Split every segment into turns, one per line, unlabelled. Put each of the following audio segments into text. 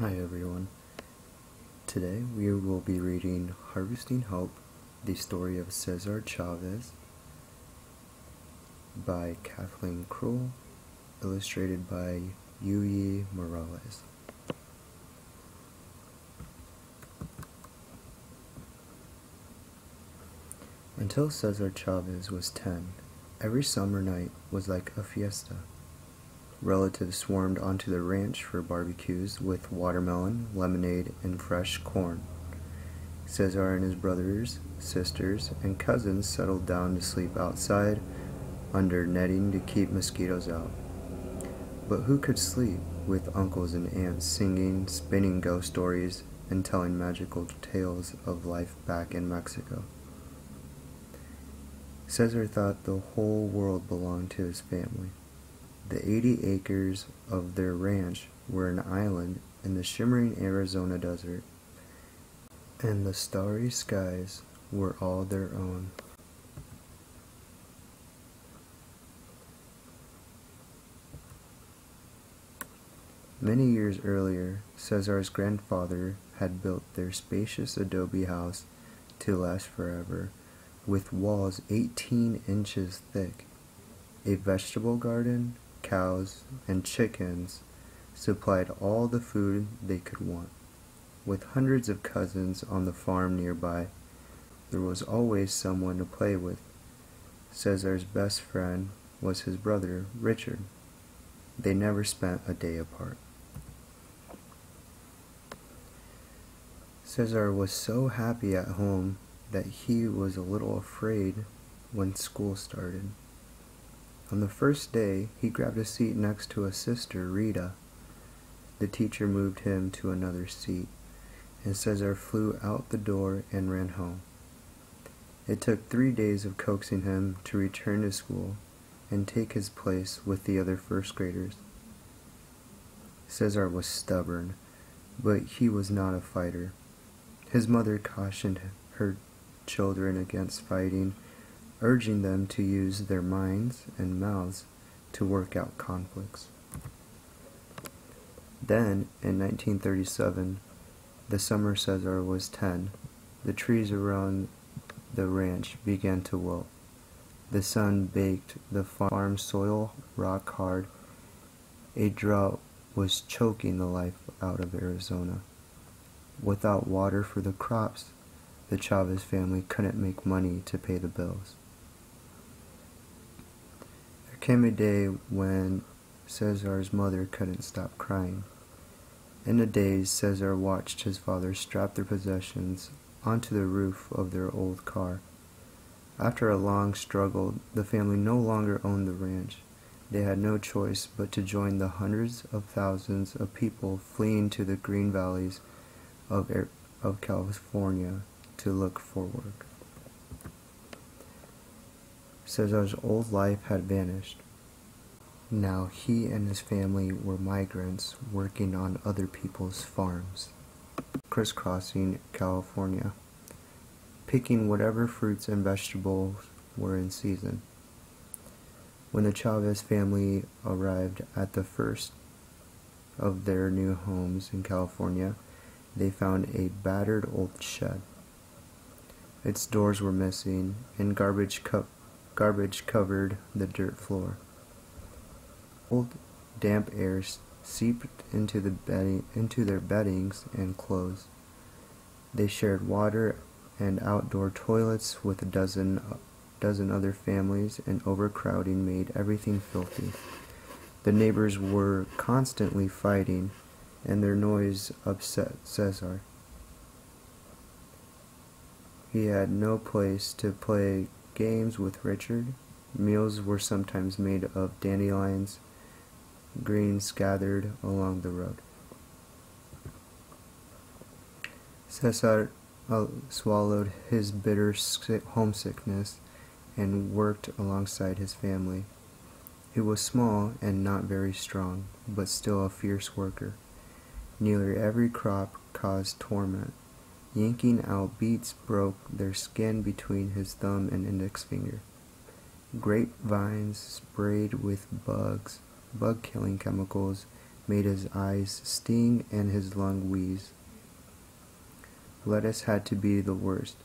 Hi everyone. Today we will be reading Harvesting Hope, the story of Cesar Chavez by Kathleen Krull, illustrated by Yuyi Morales. Until Cesar Chavez was 10, every summer night was like a fiesta. Relatives swarmed onto the ranch for barbecues with watermelon, lemonade, and fresh corn. Cesar and his brothers, sisters, and cousins settled down to sleep outside under netting to keep mosquitoes out. But who could sleep with uncles and aunts singing, spinning ghost stories, and telling magical tales of life back in Mexico? Cesar thought the whole world belonged to his family. The 80 acres of their ranch were an island in the shimmering Arizona desert, and the starry skies were all their own. Many years earlier, Cesar's grandfather had built their spacious adobe house to last forever, with walls 18 inches thick, a vegetable garden, cows, and chickens supplied all the food they could want. With hundreds of cousins on the farm nearby, there was always someone to play with. Cesar's best friend was his brother, Richard. They never spent a day apart. Cesar was so happy at home that he was a little afraid when school started. On the first day, he grabbed a seat next to a sister, Rita. The teacher moved him to another seat, and Cesar flew out the door and ran home. It took three days of coaxing him to return to school and take his place with the other first graders. Cesar was stubborn, but he was not a fighter. His mother cautioned her children against fighting urging them to use their minds and mouths to work out conflicts. Then, in 1937, the summer Cesar was 10, the trees around the ranch began to wilt. The sun baked the farm soil rock hard. A drought was choking the life out of Arizona. Without water for the crops, the Chavez family couldn't make money to pay the bills came a day when Cesar's mother couldn't stop crying. In a daze, Cesar watched his father strap their possessions onto the roof of their old car. After a long struggle, the family no longer owned the ranch. They had no choice but to join the hundreds of thousands of people fleeing to the green valleys of, of California to look for work. Cesar's old life had vanished. Now he and his family were migrants working on other people's farms, crisscrossing California, picking whatever fruits and vegetables were in season. When the Chavez family arrived at the first of their new homes in California, they found a battered old shed. Its doors were missing, and garbage cup Garbage covered the dirt floor. Old damp air seeped into, the bedding, into their beddings and clothes. They shared water and outdoor toilets with a dozen, dozen other families, and overcrowding made everything filthy. The neighbors were constantly fighting, and their noise upset Cesar. He had no place to play games with Richard. Meals were sometimes made of dandelions, greens gathered along the road. Cesar uh, swallowed his bitter homesickness and worked alongside his family. He was small and not very strong, but still a fierce worker. Nearly every crop caused torment. Yanking out beets broke their skin between his thumb and index finger. Grapevines sprayed with bugs, bug killing chemicals, made his eyes sting and his lung wheeze. Lettuce had to be the worst.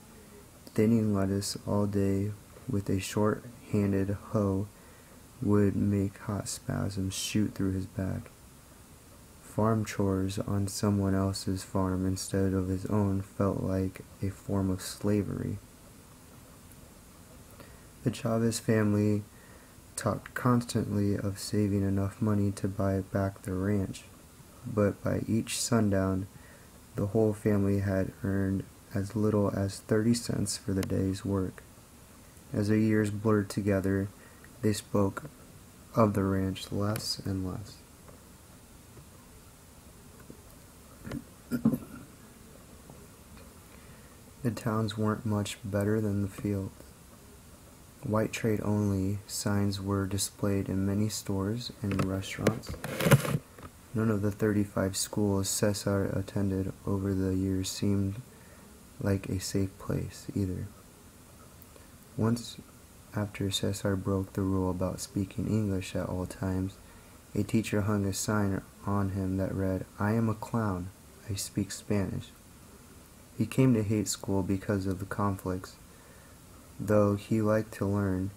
Thinning lettuce all day with a short-handed hoe would make hot spasms shoot through his back. Farm chores on someone else's farm instead of his own felt like a form of slavery. The Chavez family talked constantly of saving enough money to buy back the ranch, but by each sundown, the whole family had earned as little as 30 cents for the day's work. As the years blurred together, they spoke of the ranch less and less. The towns weren't much better than the fields. White trade only signs were displayed in many stores and restaurants. None of the 35 schools Cesar attended over the years seemed like a safe place either. Once after Cesar broke the rule about speaking English at all times, a teacher hung a sign on him that read, I am a clown, I speak Spanish. He came to hate school because of the conflicts Though he liked to learn,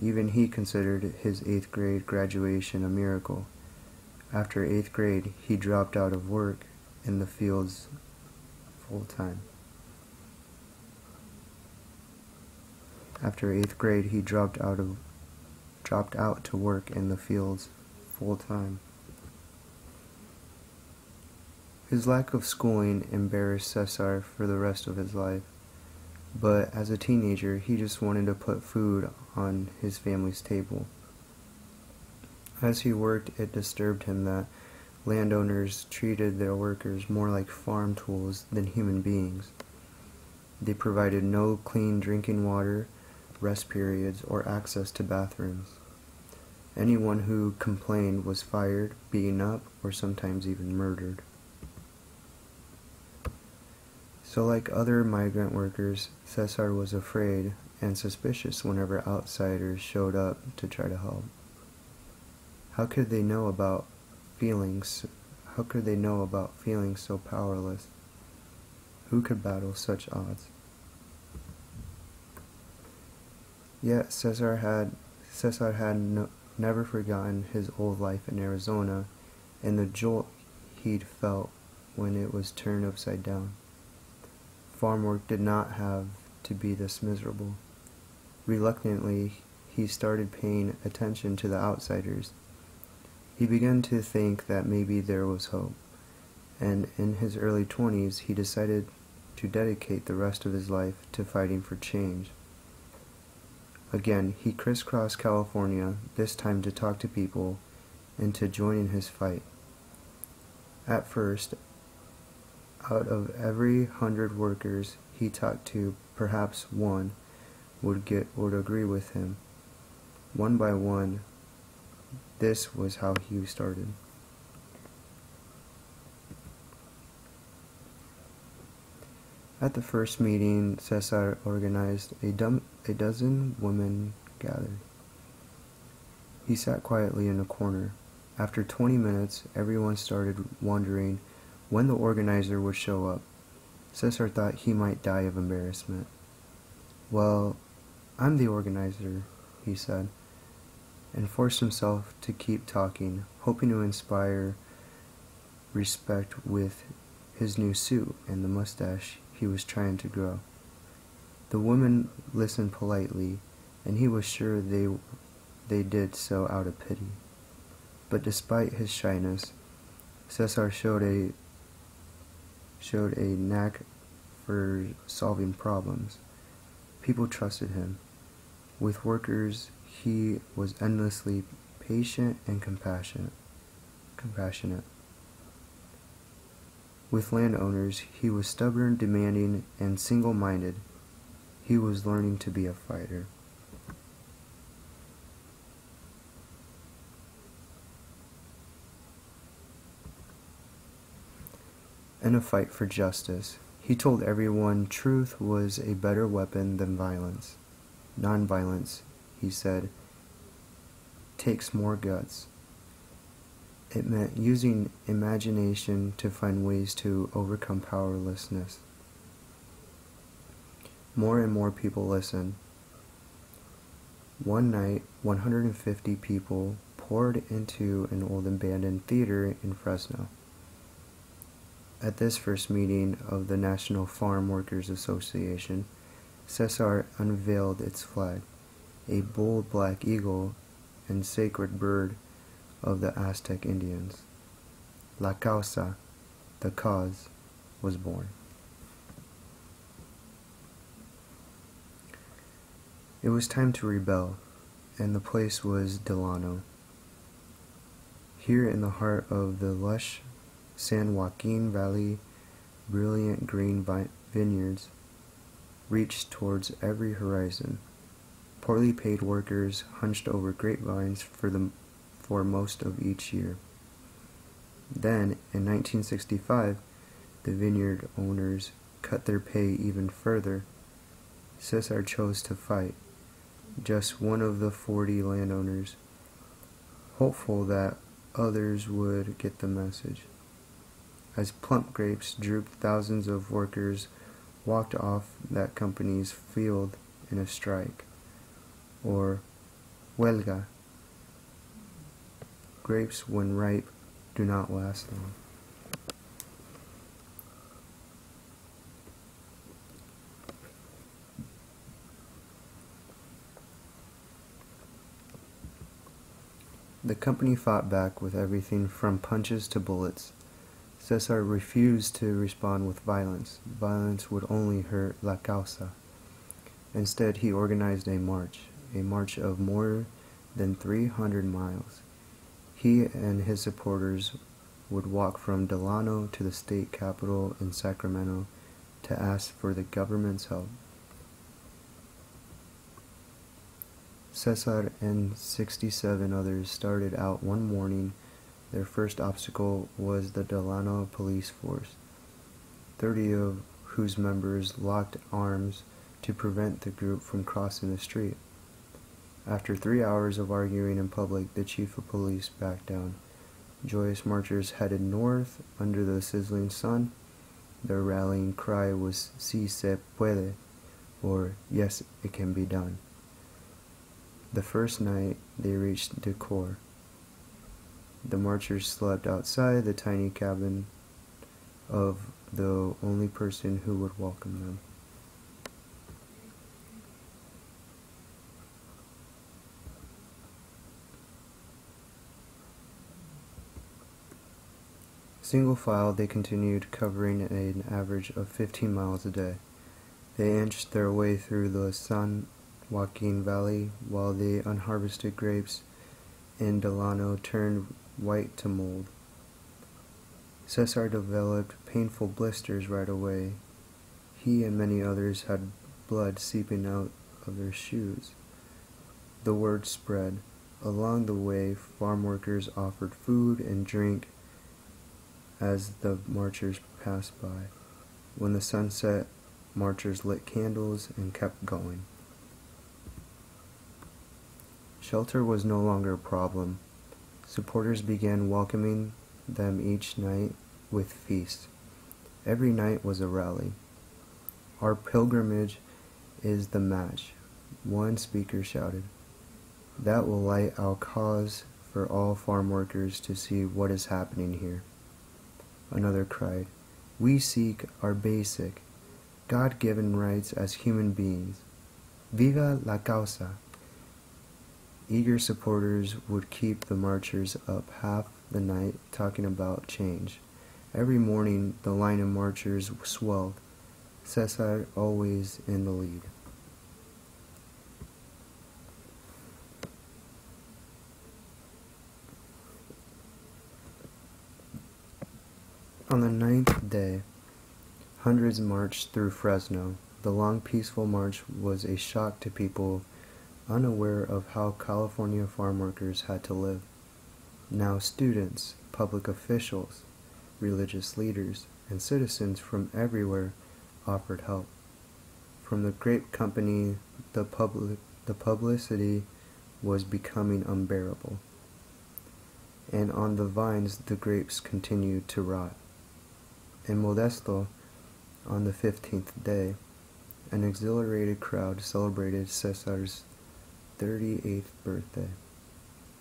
even he considered his eighth grade graduation a miracle. After eighth grade, he dropped out of work in the fields full time. After eighth grade, he dropped out of dropped out to work in the fields full time. His lack of schooling embarrassed Cesar for the rest of his life. But as a teenager, he just wanted to put food on his family's table. As he worked, it disturbed him that landowners treated their workers more like farm tools than human beings. They provided no clean drinking water, rest periods, or access to bathrooms. Anyone who complained was fired, beaten up, or sometimes even murdered. So, like other migrant workers, Cesar was afraid and suspicious whenever outsiders showed up to try to help. How could they know about feelings? How could they know about feeling so powerless? Who could battle such odds? Yet Cesar had Cesar had no, never forgotten his old life in Arizona and the jolt he'd felt when it was turned upside down farm work did not have to be this miserable. Reluctantly, he started paying attention to the outsiders. He began to think that maybe there was hope, and in his early 20s, he decided to dedicate the rest of his life to fighting for change. Again, he crisscrossed California, this time to talk to people and to join in his fight. At first, out of every hundred workers he talked to, perhaps one would get would agree with him. One by one, this was how he started. At the first meeting, Cesar organized a, dum- a dozen women gathered. He sat quietly in a corner. After 20 minutes, everyone started wondering when the organizer would show up. Cesar thought he might die of embarrassment. Well, I'm the organizer, he said, and forced himself to keep talking, hoping to inspire respect with his new suit and the mustache he was trying to grow. The women listened politely, and he was sure they they did so out of pity. But despite his shyness, Cesar showed a showed a knack for solving problems. People trusted him. With workers, he was endlessly patient and compassionate. Compassionate. With landowners, he was stubborn, demanding, and single-minded. He was learning to be a fighter. In a fight for justice. He told everyone truth was a better weapon than violence. Nonviolence, he said, takes more guts. It meant using imagination to find ways to overcome powerlessness. More and more people listened. One night, 150 people poured into an old abandoned theater in Fresno. At this first meeting of the National Farm Workers Association, Cesar unveiled its flag, a bold black eagle and sacred bird of the Aztec Indians. La Causa, the cause, was born. It was time to rebel, and the place was Delano. Here in the heart of the lush San Joaquin Valley, brilliant green vineyards reached towards every horizon. Poorly paid workers hunched over grapevines for, the, for most of each year. Then, in 1965, the vineyard owners cut their pay even further. Cesar chose to fight, just one of the 40 landowners, hopeful that others would get the message. As plump grapes drooped, thousands of workers walked off that company's field in a strike, or huelga. Grapes, when ripe, do not last long. The company fought back with everything from punches to bullets. Cesar refused to respond with violence. Violence would only hurt La Causa. Instead, he organized a march, a march of more than 300 miles. He and his supporters would walk from Delano to the state capital in Sacramento to ask for the government's help. Cesar and 67 others started out one morning their first obstacle was the Delano police force, 30 of whose members locked arms to prevent the group from crossing the street. After three hours of arguing in public, the chief of police backed down. Joyous marchers headed north under the sizzling sun. Their rallying cry was Si se puede, or Yes, it can be done. The first night they reached Ducor. The marchers slept outside the tiny cabin of the only person who would welcome them. Single file, they continued covering an average of 15 miles a day. They inched their way through the San Joaquin Valley while the unharvested grapes in Delano turned white to mold. Cesar developed painful blisters right away. He and many others had blood seeping out of their shoes. The word spread. Along the way, farm workers offered food and drink as the marchers passed by. When the sun set, marchers lit candles and kept going. Shelter was no longer a problem. Supporters began welcoming them each night with feasts. Every night was a rally. Our pilgrimage is the match, one speaker shouted. That will light our cause for all farm workers to see what is happening here. Another cried, We seek our basic, God given rights as human beings. Viva la causa! Eager supporters would keep the marchers up half the night talking about change. Every morning the line of marchers swelled, Cesar always in the lead. On the ninth day, hundreds marched through Fresno. The long, peaceful march was a shock to people unaware of how California farm workers had to live. Now students, public officials, religious leaders, and citizens from everywhere offered help. From the grape company, the, public, the publicity was becoming unbearable. and on the vines the grapes continued to rot. In Modesto, on the fifteenth day, an exhilarated crowd celebrated Cesar's 38th birthday.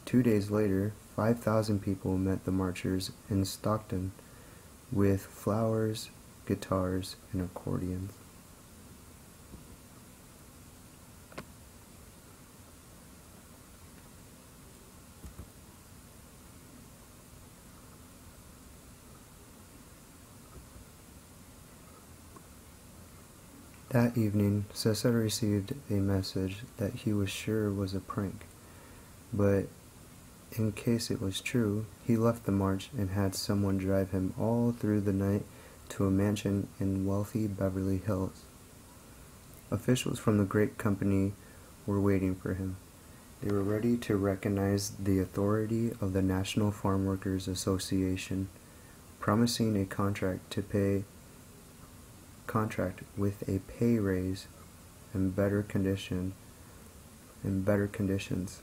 Two days later, 5,000 people met the marchers in Stockton with flowers, guitars, and accordions. That evening, Cesar received a message that he was sure was a prank, but in case it was true, he left the march and had someone drive him all through the night to a mansion in wealthy Beverly Hills. Officials from the great company were waiting for him. They were ready to recognize the authority of the National Farm Workers Association, promising a contract to pay contract with a pay raise and better condition and better conditions.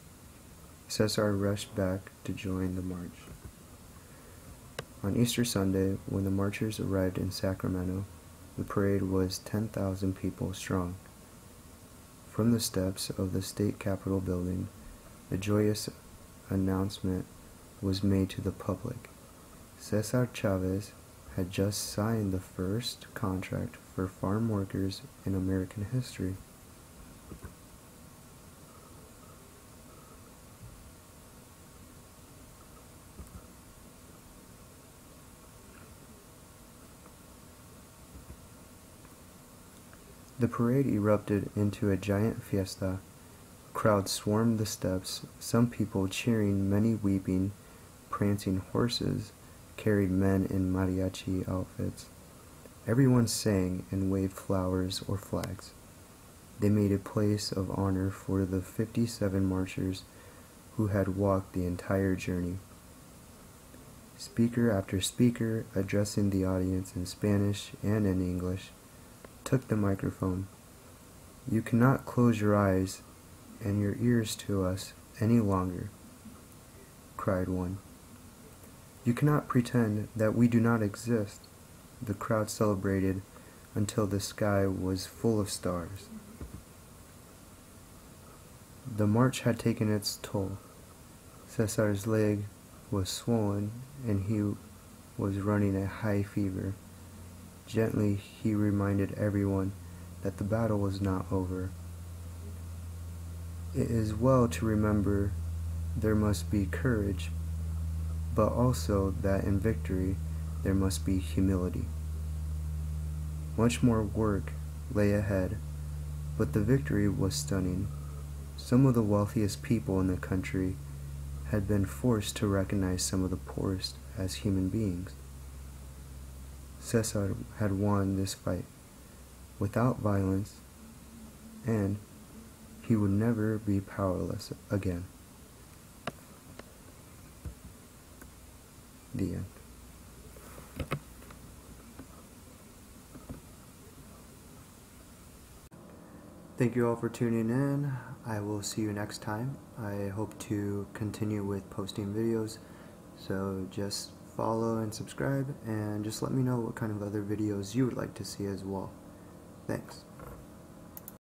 Cesar rushed back to join the march. On Easter Sunday, when the marchers arrived in Sacramento, the parade was 10,000 people strong. From the steps of the state capitol building, a joyous announcement was made to the public. Cesar Chavez had just signed the first contract for farm workers in American history. The parade erupted into a giant fiesta. Crowds swarmed the steps, some people cheering, many weeping, prancing horses, carried men in mariachi outfits. Everyone sang and waved flowers or flags. They made a place of honor for the 57 marchers who had walked the entire journey. Speaker after speaker, addressing the audience in Spanish and in English, took the microphone. You cannot close your eyes and your ears to us any longer, cried one. You cannot pretend that we do not exist. The crowd celebrated until the sky was full of stars. The march had taken its toll. Cesar's leg was swollen and he was running a high fever. Gently, he reminded everyone that the battle was not over. It is well to remember there must be courage but also that in victory there must be humility. Much more work lay ahead, but the victory was stunning. Some of the wealthiest people in the country had been forced to recognize some of the poorest as human beings. Cesar had won this fight without violence, and he would never be powerless again. The end. Thank you all for tuning in. I will see you next time. I hope to continue with posting videos. So just follow and subscribe and just let me know what kind of other videos you would like to see as well. Thanks.